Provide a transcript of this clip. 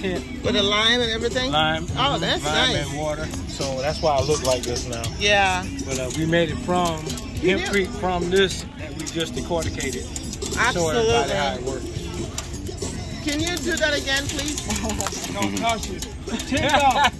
tent. With a lime and everything? Lime. Oh, that's lime nice. and water. So that's why I look like this now. Yeah. But uh, we made it from You Hemp. Creek from this, and we just decorticated. Show how it works. Can you do that again, please? Don't cost you ten dollars.